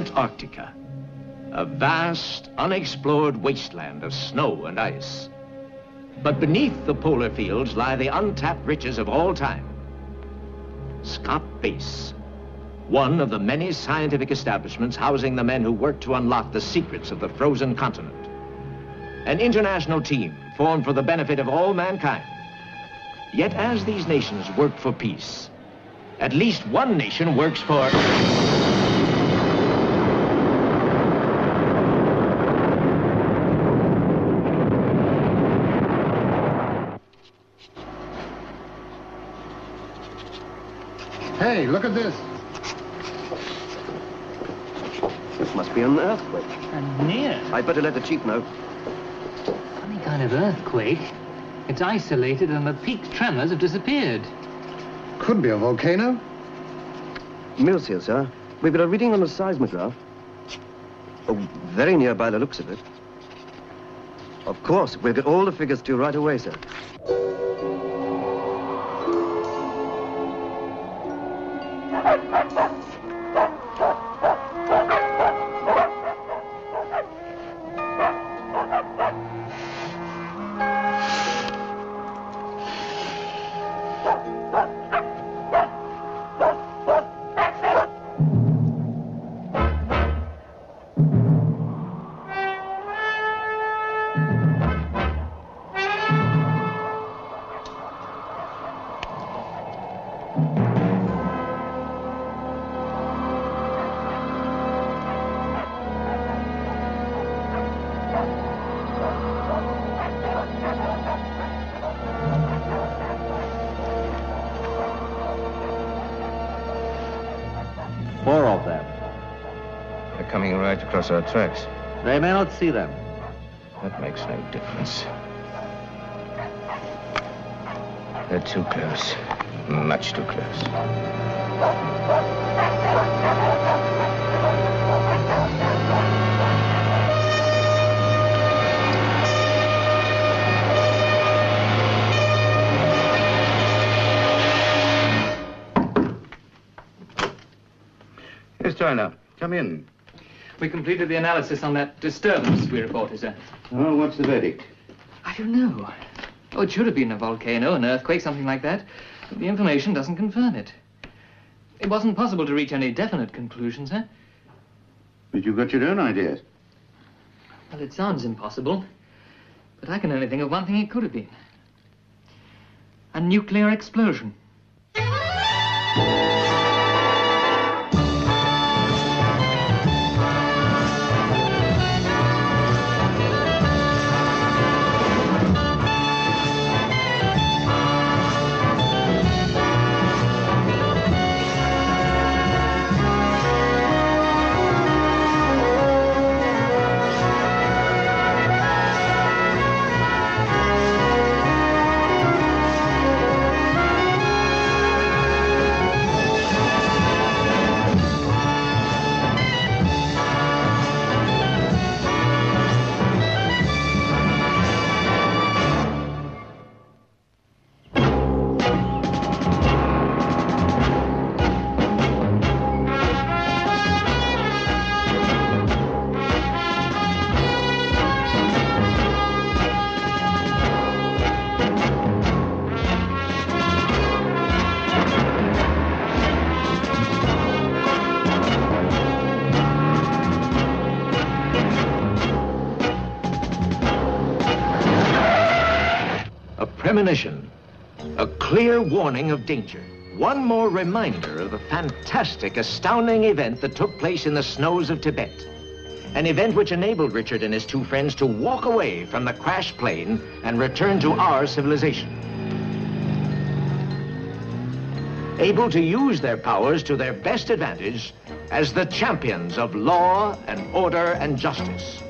Antarctica. A vast, unexplored wasteland of snow and ice. But beneath the polar fields lie the untapped riches of all time. Scott Base, one of the many scientific establishments housing the men who work to unlock the secrets of the frozen continent. An international team formed for the benefit of all mankind. Yet as these nations work for peace, at least one nation works for... look at this. This must be an earthquake. And near. I'd better let the chief know. Funny kind of earthquake. It's isolated and the peak tremors have disappeared. Could be a volcano. Mills here, sir. We've got a reading on the seismograph. Oh, very near by the looks of it. Of course, we'll get all the figures to you right away, sir. Of them. They're our tracks. They may not see them. That makes no difference. They're too close. Much too close. Yes, Joyner. Come in. We completed the analysis on that disturbance we reported, sir. Well, what's the verdict? I don't know. Oh, it should have been a volcano, an earthquake, something like that. But the information doesn't confirm it. It wasn't possible to reach any definite conclusions, sir. But you've got your own ideas. Well, it sounds impossible. But I can only think of one thing it could have been. A nuclear explosion. Clear warning of danger. One more reminder of the fantastic, astounding event that took place in the snows of Tibet. An event which enabled Richard and his two friends to walk away from the crashed plane and return to our civilization. Able to use their powers to their best advantage as the champions of law and order and justice.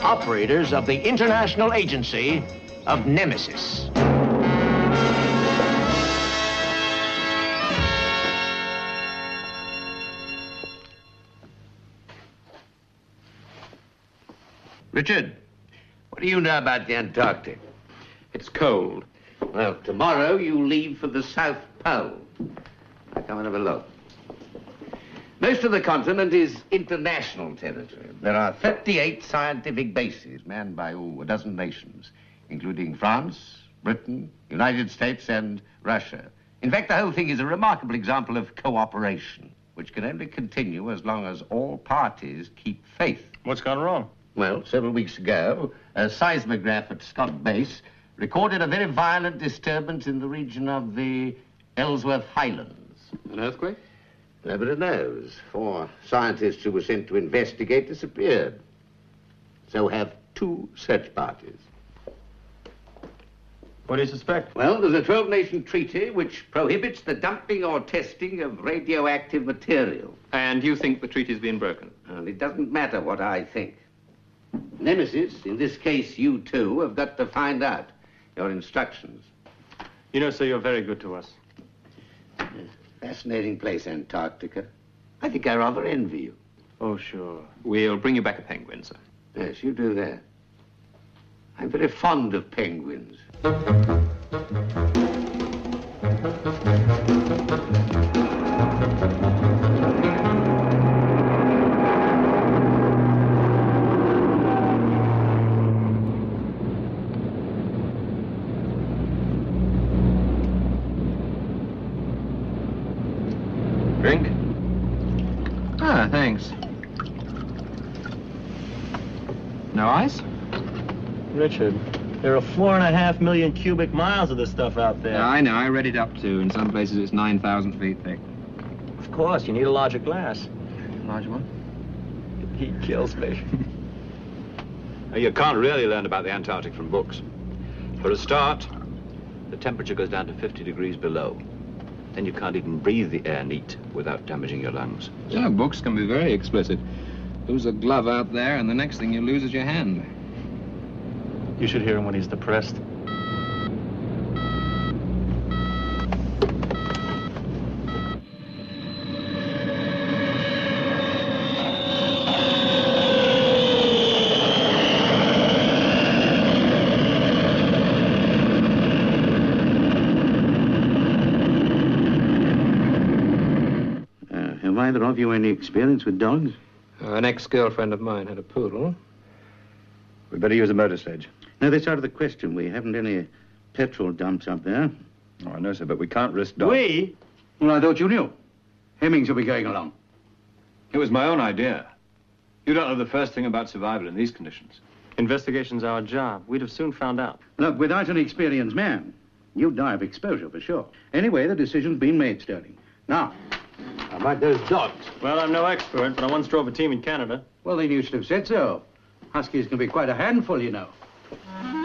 Operators of the International Agency of Nemesis. Richard, what do you know about the Antarctic? It's cold. Well, tomorrow you leave for the South Pole. Now come and have a look. Most of the continent is international territory. There are 38 scientific bases manned by a dozen nations, including France, Britain, United States, and Russia. In fact, the whole thing is a remarkable example of cooperation, which can only continue as long as all parties keep faith. What's gone wrong? Well, several weeks ago, a seismograph at Scott Base recorded a very violent disturbance in the region of the Ellsworth Highlands. An earthquake? Nobody knows. Four scientists who were sent to investigate disappeared. So have two search parties. What do you suspect? Well, there's a 12-nation treaty which prohibits the dumping or testing of radioactive material. And you think the treaty's been broken? And it doesn't matter what I think. Nemesis, in this case you too, have got to find out your instructions. You know, sir, you're very good to us. Fascinating place, Antarctica. I think I rather envy you. Oh, sure. We'll bring you back a penguin, sir. Yes, you do that. I'm very fond of penguins. Drink? Ah, thanks. No ice? Richard, there are four and a half million cubic miles of this stuff out there. Yeah, I know. I read it up to. In some places, it's 9,000 feet thick. Of course, you need a larger glass. Large one? He kills me. You can't really learn about the Antarctic from books. For a start, the temperature goes down to 50 degrees below. Then you can't even breathe the air neat without damaging your lungs. Yeah, books can be very explicit. Lose a glove out there, and the next thing you lose is your hand. You should hear him when he's depressed. Uh, have either of you any experience with dogs? Uh, an ex-girlfriend of mine had a poodle. We'd better use a motor sledge. No, that's out of the question. We haven't any petrol dumps up there. Oh, I know, sir, but we can't risk dogs. We? Well, I thought you knew. Hemmings will be going along. It was my own idea. You don't know the first thing about survival in these conditions. Investigation's our job. We'd have soon found out. Look, without an experienced man, you'd die of exposure for sure. Anyway, the decision's been made, Stirling. Now, how about those dogs? Well, I'm no expert, but I once drove a team in Canada. Well, then you should have said so. Huskies can be quite a handful, you know. Under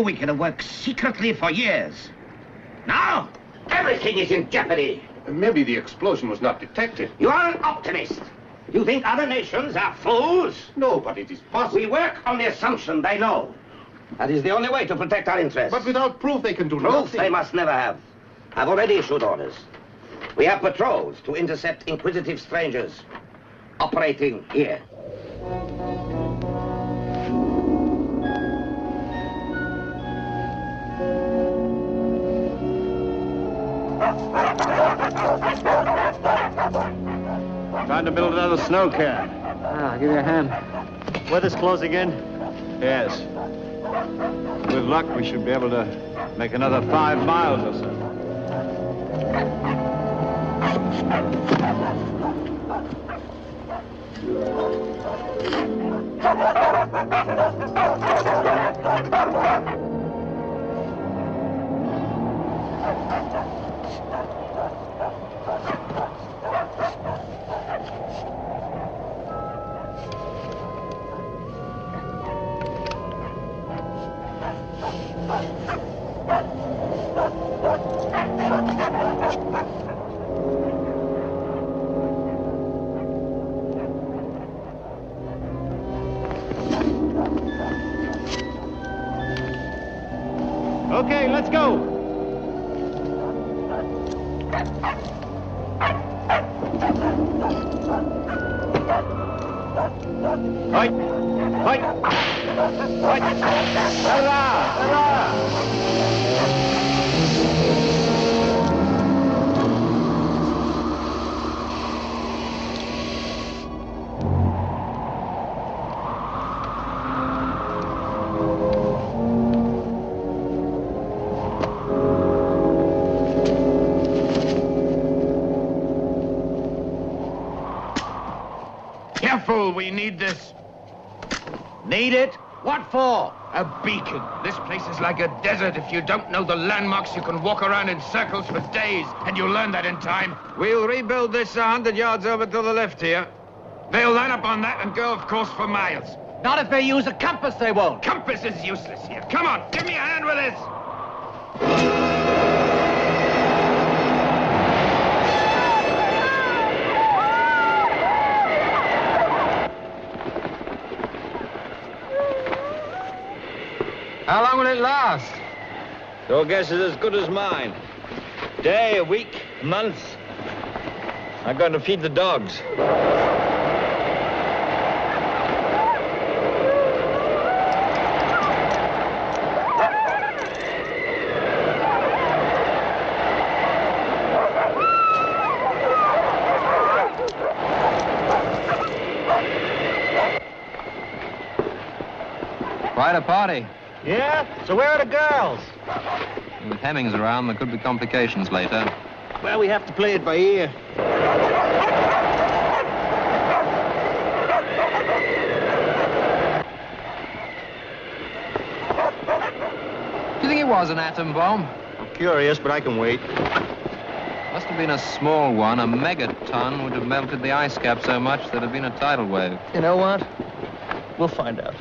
we could have worked secretly for years. Now, everything is in jeopardy. Maybe the explosion was not detected. You are an optimist. You think other nations are fools? No, but it is possible. We work on the assumption they know. That is the only way to protect our interests. But without proof, they can do Proof nothing. they must never have. I've already issued orders. We have patrols to intercept inquisitive strangers operating here. Trying to build another snow can. Ah, I'll give you a hand. Weather's closing in? Yes. With luck, we should be able to make another five miles or so. Okay, let's go. Careful, we need this. Need it? What for? A beacon. This place is like a desert. If you don't know the landmarks, you can walk around in circles for days, and you'll learn that in time. We'll rebuild this a hundred yards over to the left here. They'll line up on that and go, of course, for miles. Not if they use a compass, they won't. Compass is useless here. Come on, give me a hand with this. How long will it last? Your guess is as good as mine. Day, a week, month. I'm going to feed the dogs. Quite a party. Yeah? So where are the girls? With Hemmings around, there could be complications later. Well, we have to play it by ear. Do you think it was an atom bomb? I'm curious, but I can wait. Must have been a small one. A megaton would have melted the ice cap so much there'd have been a tidal wave. You know what? We'll find out.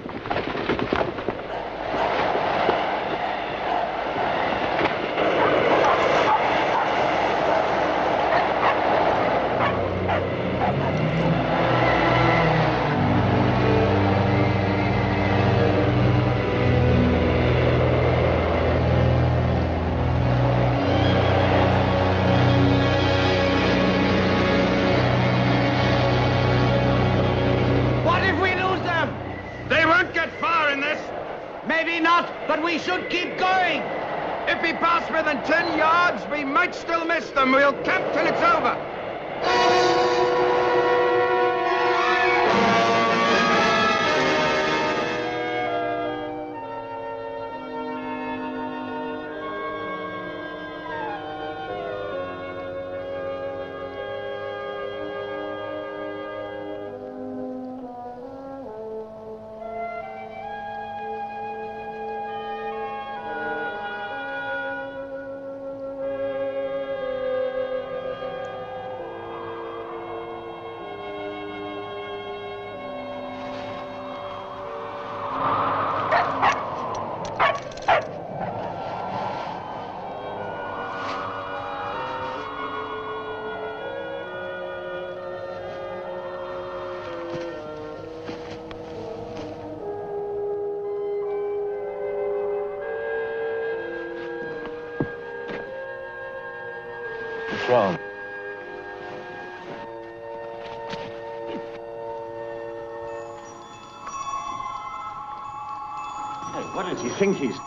Think he's...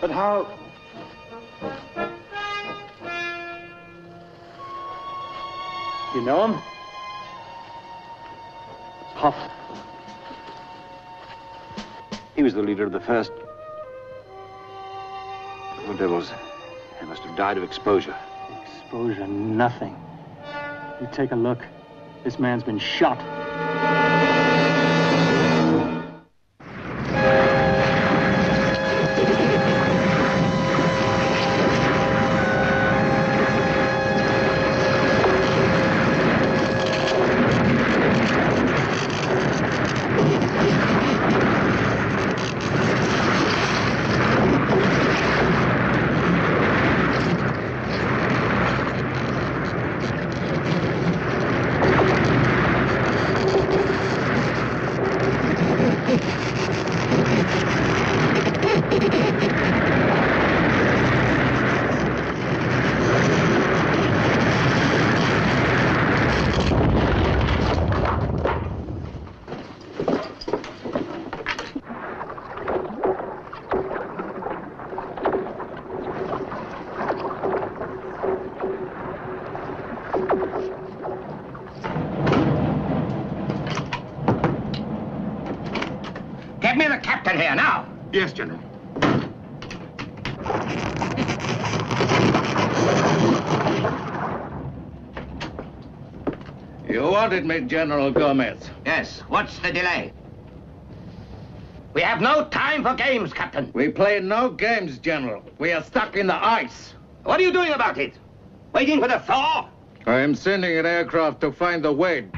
But how... You know him? Huff. He was the leader of the first. Of exposure. Exposure, nothing. You take a look. This man's been shot. Me, General Gomez. Yes. What's the delay? We have no time for games, Captain. We play no games, General. We are stuck in the ice. What are you doing about it? Waiting for the thaw? I am sending an aircraft to find the Wade.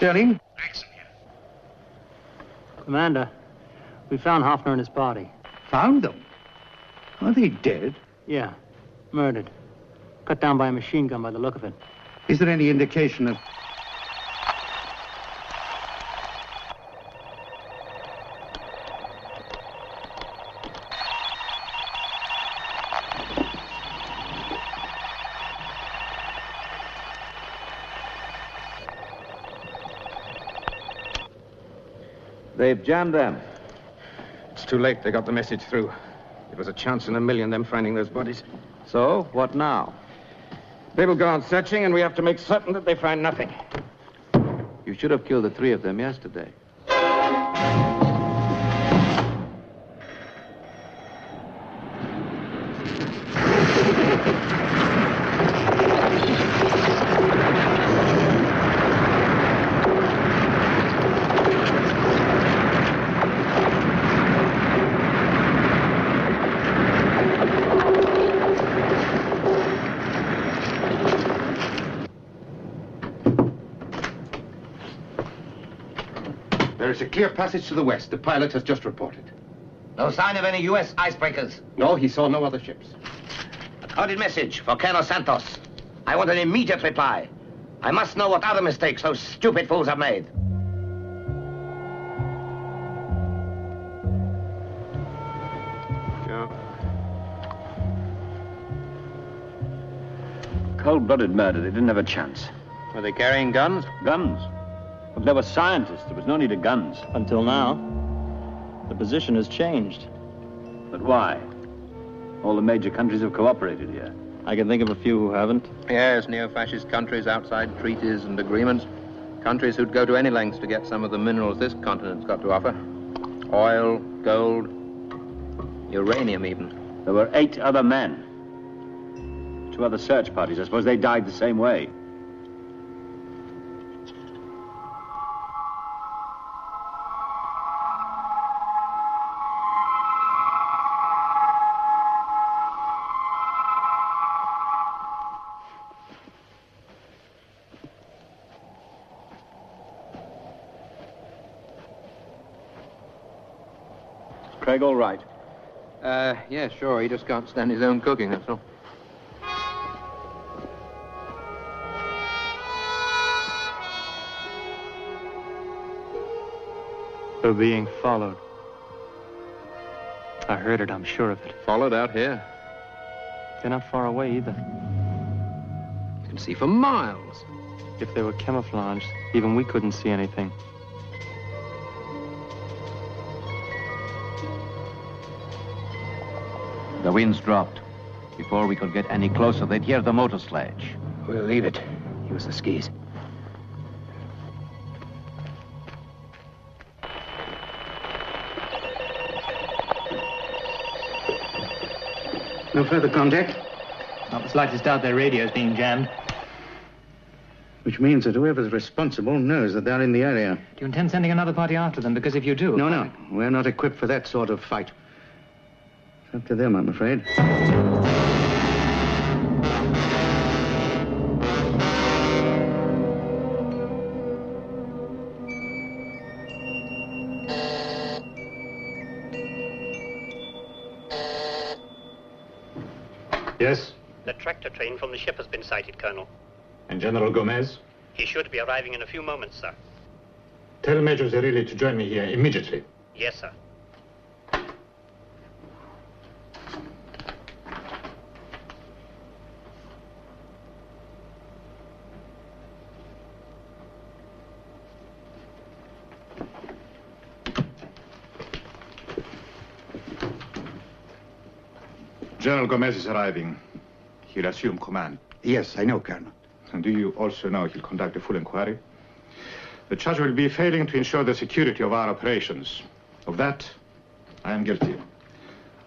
Stirling? Commander, we found Hoffner and his party. Found them? Are they dead? Yeah, murdered. Cut down by a machine gun by the look of it. Is there any indication of... They've jammed them. It's too late. They got the message through. It was a chance in a million, them finding those bodies. So, what now? They will go on searching, and we have to make certain that they find nothing. You should have killed the three of them yesterday. There is a clear passage to the west. The pilot has just reported. No sign of any U.S. icebreakers. No, he saw no other ships. A coded message for Colonel Santos. I want an immediate reply. I must know what other mistakes those stupid fools have made. Yeah. Cold-blooded murder. They didn't have a chance. Were they carrying guns? Guns? But they were scientists. There was no need of guns. Until now. The position has changed. But why? All the major countries have cooperated here. I can think of a few who haven't. Yes, neo-fascist countries outside treaties and agreements. Countries who'd go to any lengths to get some of the minerals this continent's got to offer. Oil, gold, uranium even. There were eight other men. Two other search parties. I suppose they died the same way. All right? Uh, yeah, sure. He just can't stand his own cooking, that's all. We're being followed. I heard it, I'm sure of it. Followed out here. They're not far away either. You can see for miles. If they were camouflaged, even we couldn't see anything. The wind's dropped. Before we could get any closer, they'd hear the motor sledge. We'll leave it. Use the skis. No further contact? Not the slightest doubt their radio's being jammed. Which means that whoever's responsible knows that they're in the area. Do you intend sending another party after them? Because if you do... No, no. We're not equipped for that sort of fight. It's up to them, I'm afraid. Yes? The tractor train from the ship has been sighted, Colonel. And General Gomez? He should be arriving in a few moments, sir. Tell Major Zerilli to join me here immediately. Yes, sir. General Gomez is arriving. He'll assume command. Yes, I know, Colonel. And do you also know he'll conduct a full inquiry? The charge will be failing to ensure the security of our operations. Of that, I am guilty.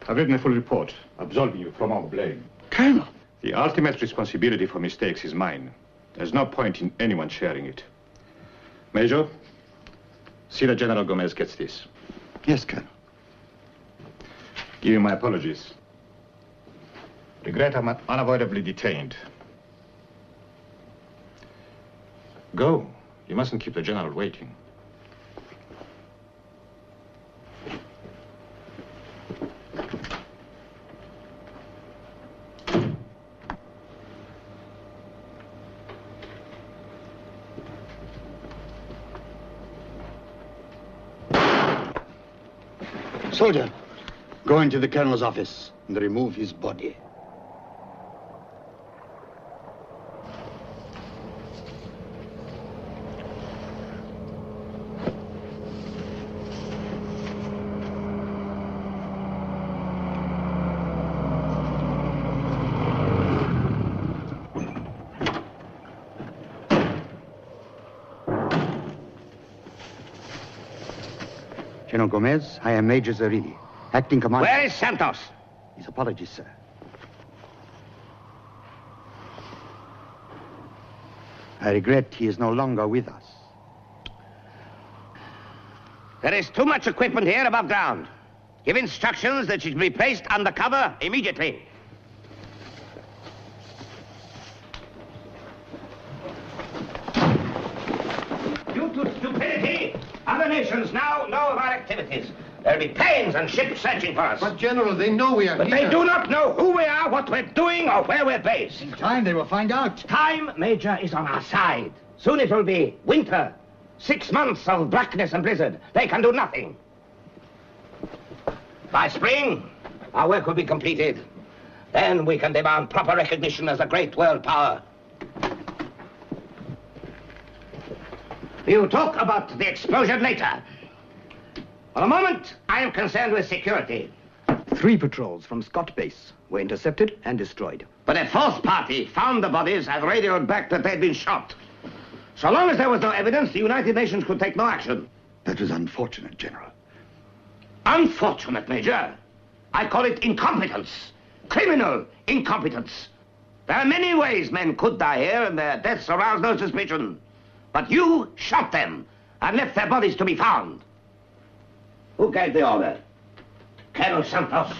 I've written a full report, absolving you from all blame. Colonel! The ultimate responsibility for mistakes is mine. There's no point in anyone sharing it. Major, see that General Gomez gets this. Yes, Colonel. Give him my apologies. Regret I'm unavoidably detained. Go. You mustn't keep the general waiting. Soldier, go into the colonel's office and remove his body. General Gomez, I am Major Zerilli, acting commander. Where is Santos? His apologies, sir. I regret he is no longer with us. There is too much equipment here above ground. Give instructions that should be placed under cover immediately. Due to stupidity, other nations now know of our activities. There'll be planes and ships searching for us. But, General, they know we are But here. they do not know who we are, what we're doing, or where we're based. In time, they will find out. Time, Major, is on our side. Soon it will be winter. Six months of blackness and blizzard. They can do nothing. By spring, our work will be completed. Then we can demand proper recognition as a great world power. We'll talk about the explosion later. For the moment, I am concerned with security. Three patrols from Scott Base were intercepted and destroyed. But a fourth party found the bodies and radioed back that they'd been shot. So long as there was no evidence, the United Nations could take no action. That was unfortunate, General. Unfortunate, Major. I call it incompetence. Criminal incompetence. There are many ways men could die here, and their deaths arouse no suspicion. But you shot them and left their bodies to be found. Who gave the order? Colonel Santos.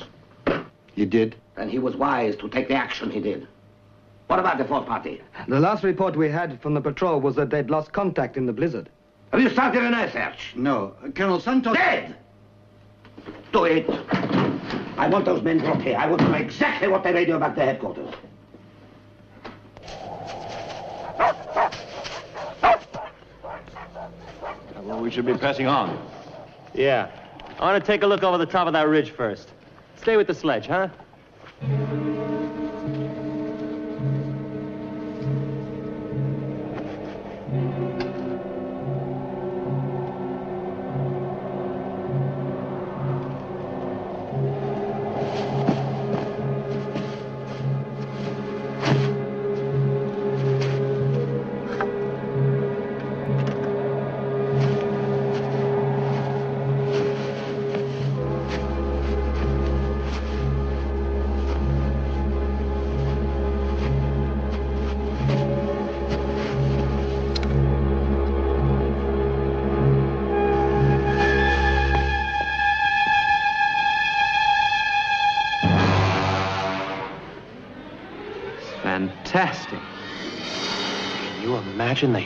He did? Then he was wise to take the action he did. What about the fourth party? The last report we had from the patrol was that they'd lost contact in the blizzard. Have you started an air search? No. Colonel Santos... Dead! Do it. I want those men brought here. I want to know exactly what they radio back to headquarters. Well, we should be pressing on. Yeah. I want to take a look over the top of that ridge first. Stay with the sledge, huh?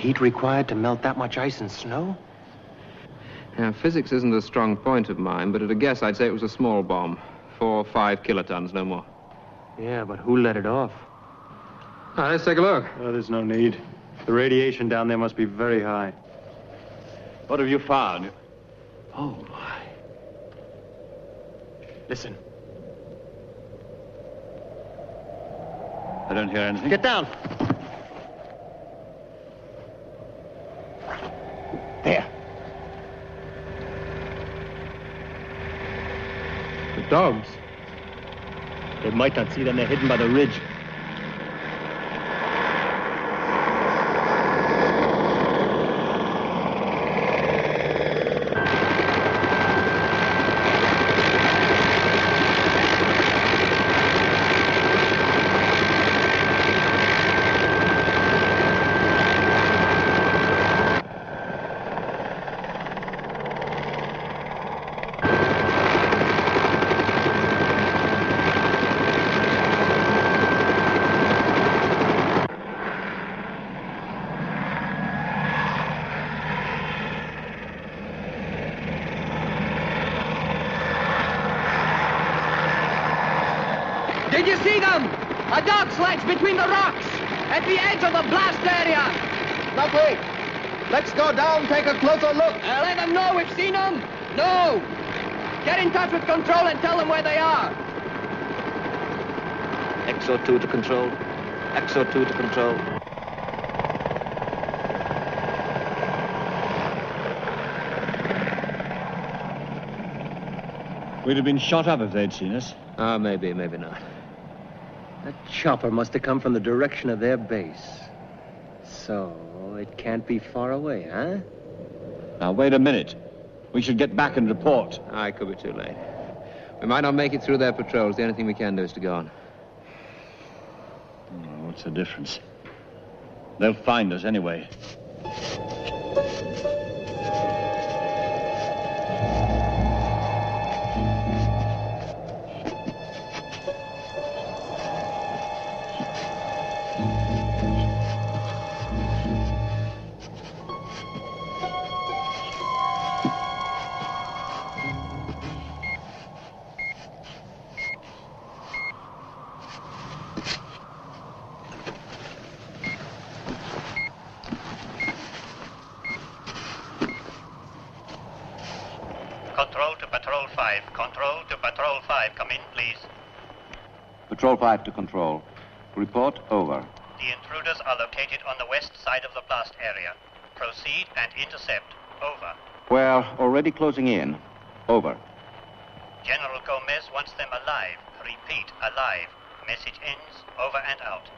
Heat required to melt that much ice and snow? Now, physics isn't a strong point of mine, but at a guess, I'd say it was a small bomb. Four or five kilotons, no more. Yeah, but who let it off? right, let's take a look. Oh, there's no need. The radiation down there must be very high. What have you found? Oh, my. Listen. I don't hear anything. Get down. Dogs. They might not see them. They're hidden by the ridge. Did you see them? A dog sledge between the rocks at the edge of the blast area. Now wait. Let's take a closer look. Uh, let them know we've seen them. No. Get in touch with control and tell them where they are. XO2 to control. XO2 to control. We'd have been shot up if they'd seen us. Ah, maybe, maybe not. That chopper must have come from the direction of their base. So, it can't be far away, huh? Now, wait a minute. We should get back and report. Ah, it could be too late. We might not make it through their patrols. The only thing we can do is to go on. Oh, what's the difference? They'll find us anyway. 5 to control. Report over. The intruders are located on the west side of the blast area. Proceed and intercept. Over. We're already closing in. Over. General Gomez wants them alive. Repeat, alive. Message ends. Over and out.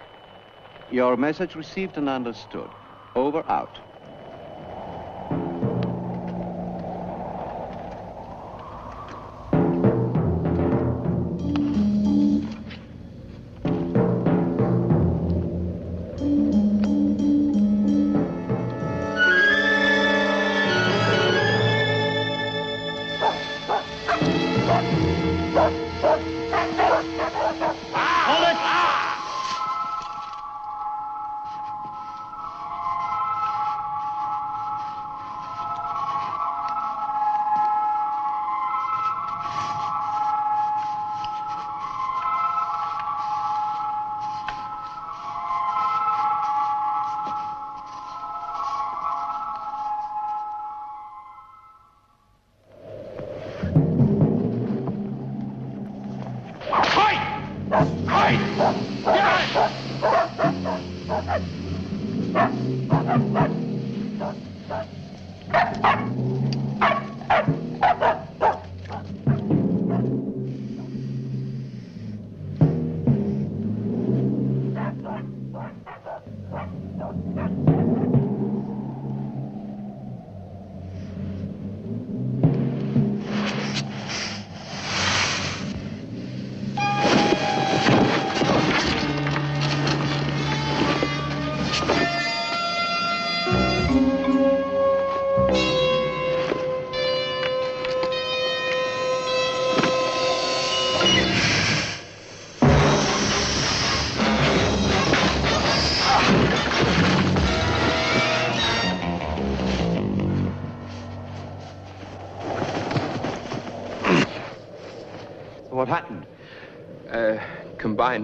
Your message received and understood. Over out.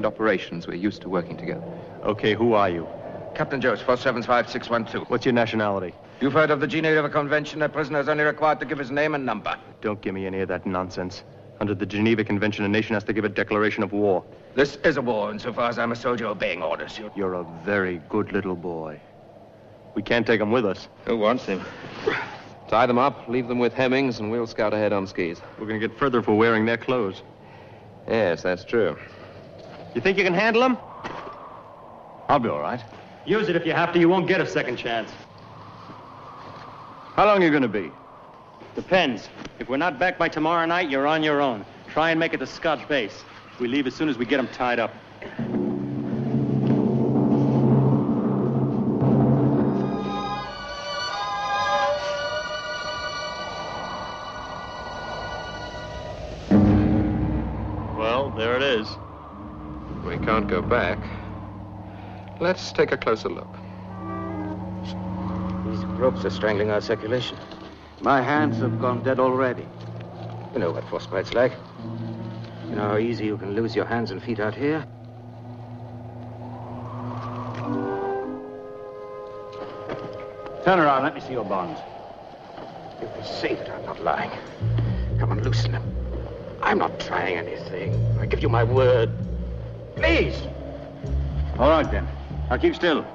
Combined operations. We're used to working together. Okay, who are you? Captain Jones, 475612. What's your nationality? You've heard of the Geneva Convention. A prisoner is only required to give his name and number. Don't give me any of that nonsense. Under the Geneva Convention, a nation has to give a declaration of war. This is a war, insofar as I'm a soldier obeying orders. You... You're a very good little boy. We can't take him with us. Who wants him? Tie them up, leave them with Hemmings, and we'll scout ahead on skis. We're going to get further for wearing their clothes. Yes, that's true. You think you can handle them? I'll be all right. Use it if you have to. You won't get a second chance. How long are you going to be? Depends. If we're not back by tomorrow night, you're on your own. Try and make it to Scott base. We leave as soon as we get them tied up. Well, there it is. We can't go back. Let's take a closer look. These ropes are strangling our circulation. My hands have gone dead already. You know what frostbite's like. You know how easy you can lose your hands and feet out here? Turn around, let me see your bonds. You can say that I'm not lying. Come on, loosen them. I'm not trying anything. I give you my word. Please! All right, then. Now keep still.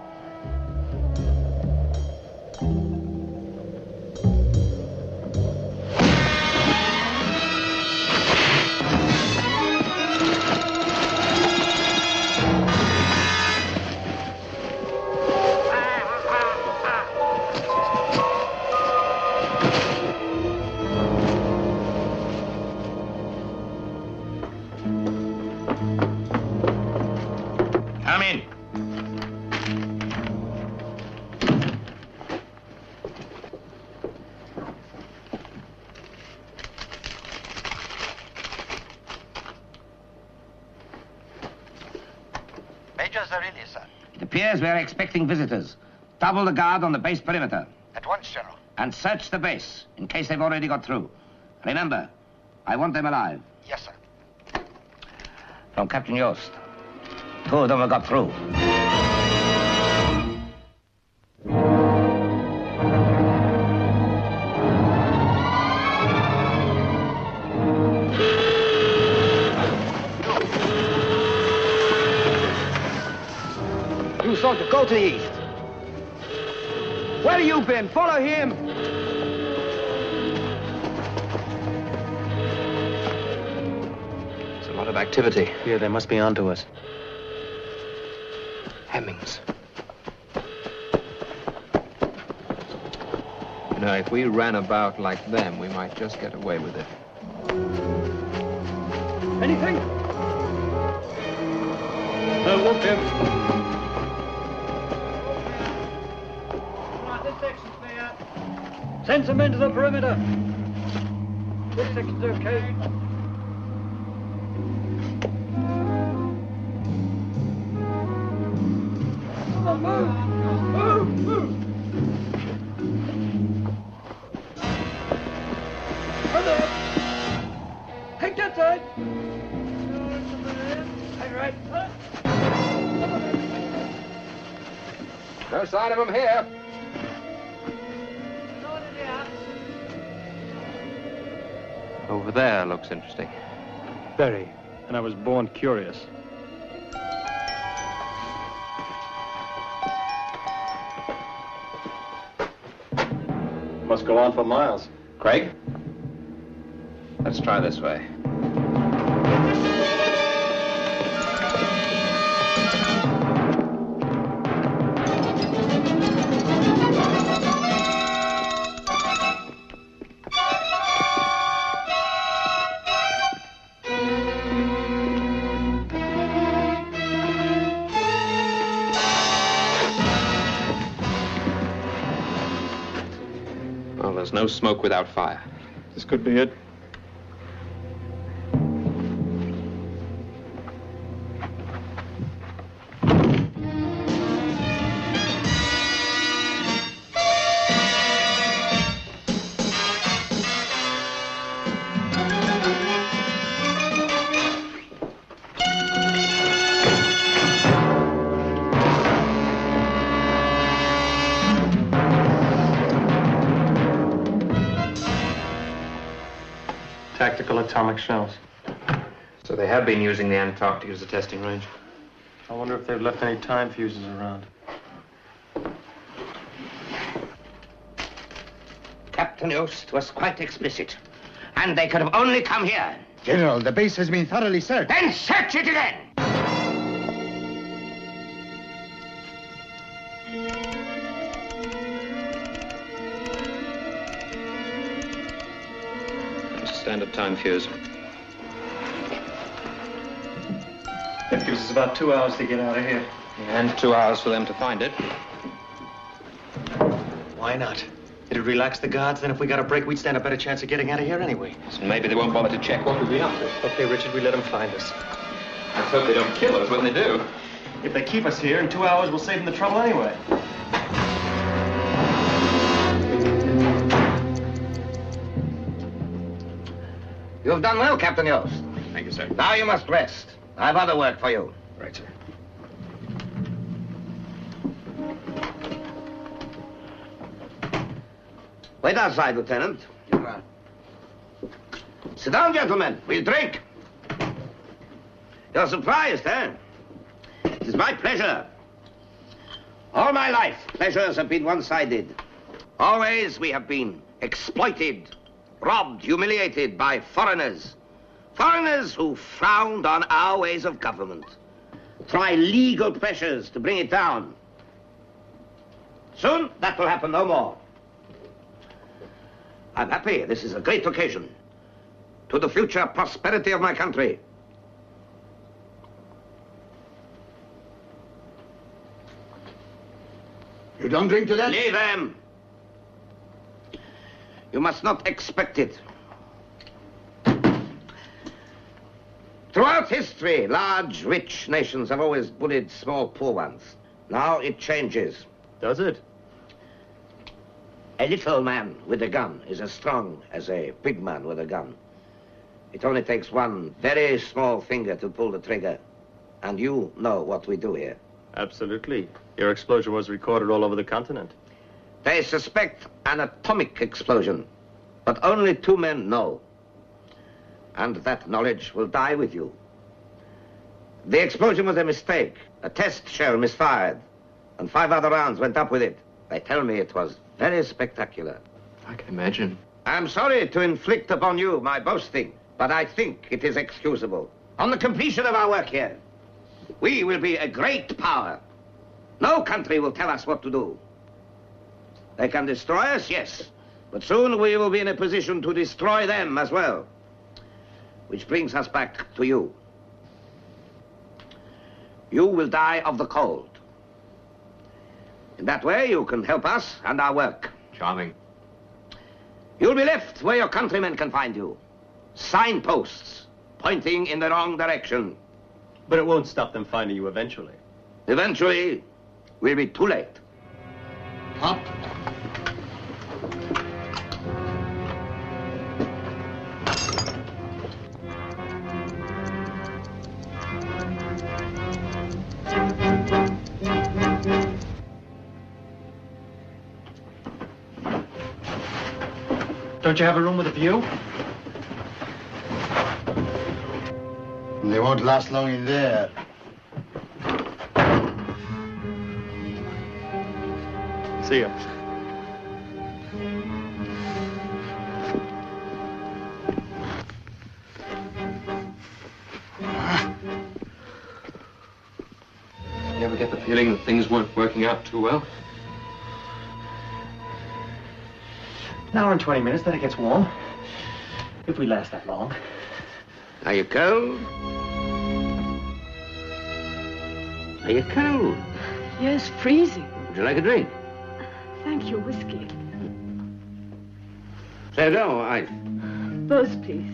Visitors. Double the guard on the base perimeter. At once, General. And search the base in case they've already got through. Remember, I want them alive. Yes, sir. From Captain Yost. Two of them have got through. Soldier, go to the east. Where have you been? Follow him. There's a lot of activity. Yeah, they must be onto us. Hemmings. You know, if we ran about like them, we might just get away with it. Anything? Uh, look him. Send some men to the perimeter. This section's okay. Come on, move! Move, move! Brother! Take that side! Hang right. No sign of them here. Over there looks interesting. Very. And I was born curious. Must go on for miles. Craig? Let's try this way. No smoke without fire. This could be it. Been using the Antarctic as a testing range. I wonder if they've left any time fuses around. Captain Yost was quite explicit. And they could have only come here. General, the base has been thoroughly searched. Then search it again! It's a standard time fuse. That gives us about two hours to get out of here. And two hours for them to find it. Why not? It'd relax the guards, then if we got a break, we'd stand a better chance of getting out of here anyway. So maybe they won't bother to check what we've been up to. Okay, Richard, we let them find us. Let's hope they don't kill us when they do. If they keep us here, in two hours we'll save them the trouble anyway. You have done well, Captain Yost. Thank you, sir. Now you must rest. I have other work for you. Right, sir. Wait outside, Lieutenant. Sit down, gentlemen. We'll drink. You're surprised, eh? It is my pleasure. All my life, pleasures have been one-sided. Always we have been exploited, robbed, humiliated by foreigners. Foreigners who frowned on our ways of government. Try legal pressures to bring it down. Soon, that will happen no more. I'm happy. This is a great occasion. To the future prosperity of my country. You don't drink to that? Leave them. You must not expect it. Throughout history, large, rich nations have always bullied small, poor ones. Now it changes. Does it? A little man with a gun is as strong as a big man with a gun. It only takes one very small finger to pull the trigger. And you know what we do here. Absolutely. Your explosion was recorded all over the continent. They suspect an atomic explosion, but only two men know. And that knowledge will die with you. The explosion was a mistake. A test shell misfired, and five other rounds went up with it. They tell me it was very spectacular. I can imagine. I'm sorry to inflict upon you my boasting, but I think it is excusable. On the completion of our work here, we will be a great power. No country will tell us what to do. They can destroy us, yes, but soon we will be in a position to destroy them as well. Which brings us back to you. You will die of the cold. In that way, you can help us and our work. Charming. You'll be left where your countrymen can find you. Signposts pointing in the wrong direction. But it won't stop them finding you eventually. Eventually, we'll be too late. Up. Don't you have a room with a view? They won't last long in there. See ya. You ever get the feeling that things weren't working out too well? An hour and 20 minutes, then it gets warm. If we last that long. Are you cold? Are you cold? Yes, freezing. Would you like a drink? Thank you, whiskey. Say no, I. Both, please.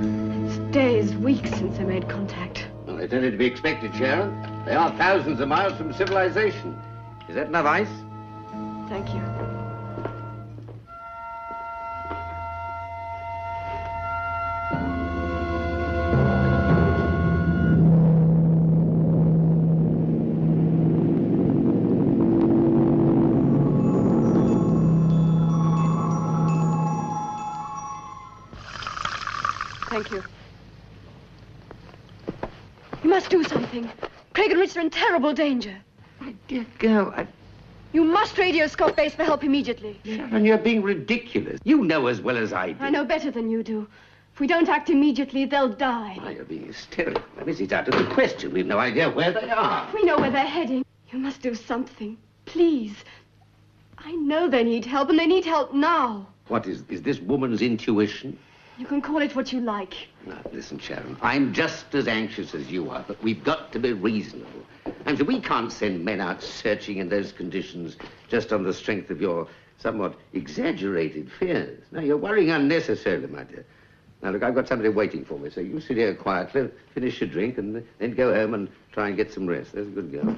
It's days, weeks since I made contact. Well, they tended to be expected, Sharron. They are thousands of miles from civilization. Is that enough ice? Thank you. Thank you. You must do something. Craig and Rich are in terrible danger. My dear girl, I... You must radio Scott Base for help immediately. Sharron, you're being ridiculous. You know as well as I do. I know better than you do. If we don't act immediately, they'll die. Why, you're being hysterical. I mean, it's out of the question. We've no idea where they are. We know where they're heading. You must do something. Please. I know they need help, and they need help now. What is, is this woman's intuition? You can call it what you like. Now, listen, Sharron, I'm just as anxious as you are, but we've got to be reasonable. Sure we can't send men out searching in those conditions just on the strength of your somewhat exaggerated fears. Now, you're worrying unnecessarily, my dear. Now, look, I've got somebody waiting for me, so you sit here quietly, finish your drink, and then go home and try and get some rest. There's a good girl.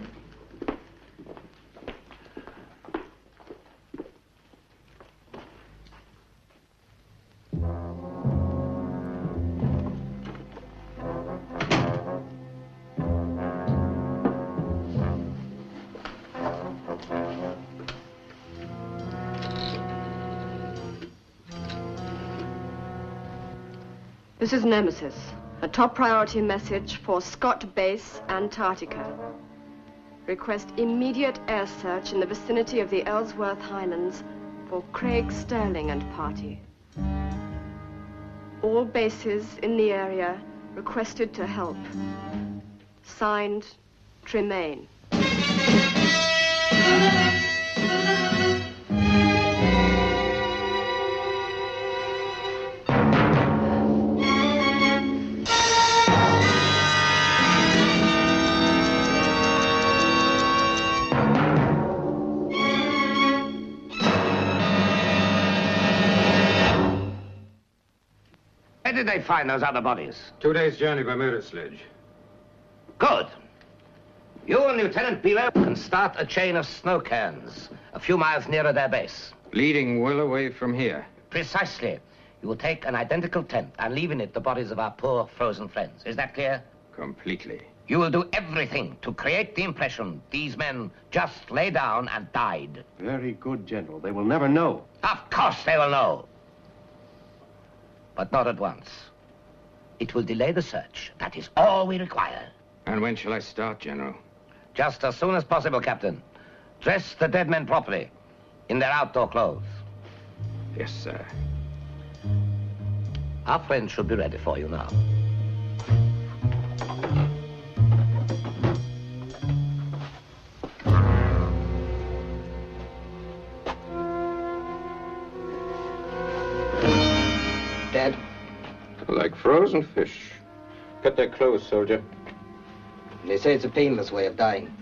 This is Nemesis, a top priority message for Scott Base, Antarctica. Request immediate air search in the vicinity of the Ellsworth Highlands for Craig Stirling and party. All bases in the area requested to help. Signed, Tremayne. Find those other bodies? Two days' journey by motor sledge. Good. You and Lieutenant Beeler can start a chain of snow cairns a few miles nearer their base. Leading well away from here. Precisely. You will take an identical tent and leave in it the bodies of our poor frozen friends. Is that clear? Completely. You will do everything to create the impression these men just lay down and died. Very good, General. They will never know. Of course they will know. But not at once. It will delay the search. That is all we require. And when shall I start, General? Just as soon as possible, Captain. Dress the dead men properly, in their outdoor clothes. Yes, sir. Our friends should be ready for you now. Like frozen fish. Cut their clothes, soldier. They say it's a painless way of dying.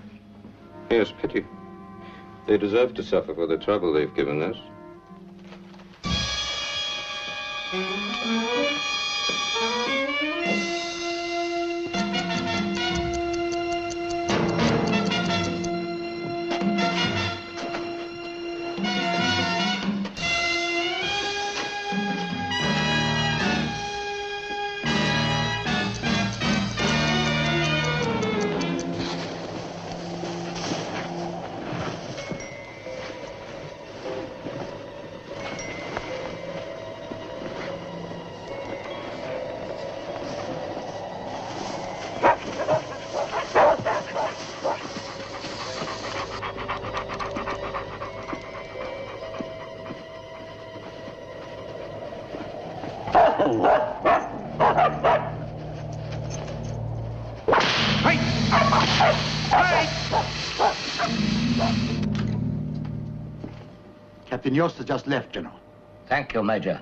Yes, pity. They deserve to suffer for the trouble they've given us. Has just left, General. Thank you, Major.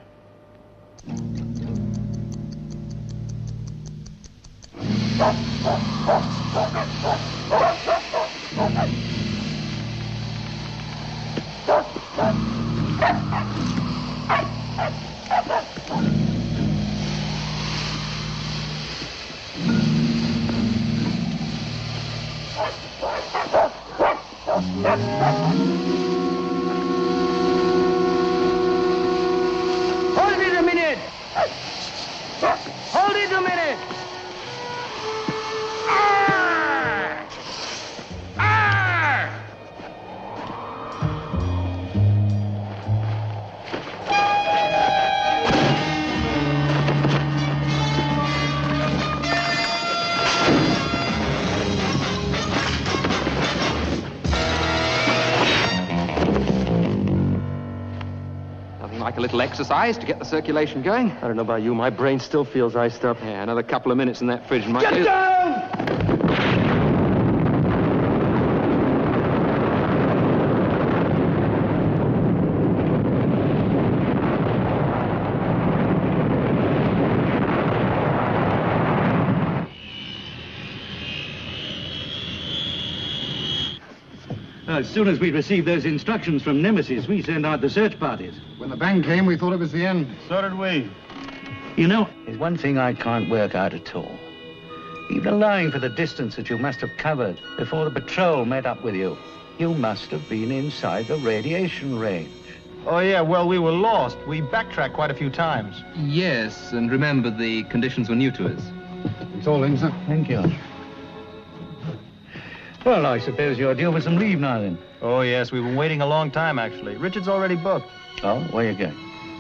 Exercise to get the circulation going. I don't know about you, my brain still feels iced up. Yeah, another couple of minutes in that fridge might... Get down! As soon as we received those instructions from Nemesis, we sent out the search parties. When the bang came, we thought it was the end. So did we. You know, there's one thing I can't work out at all. Even allowing for the distance that you must have covered before the patrol met up with you, you must have been inside the radiation range. Oh, yeah, well, we were lost. We backtracked quite a few times. Yes, and remember, the conditions were new to us. It's all in, sir. Thank you. Well, I suppose you're due for some leave now, then. Oh, yes, we've been waiting a long time, actually. Richard's already booked. Oh, where you going?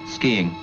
Skiing.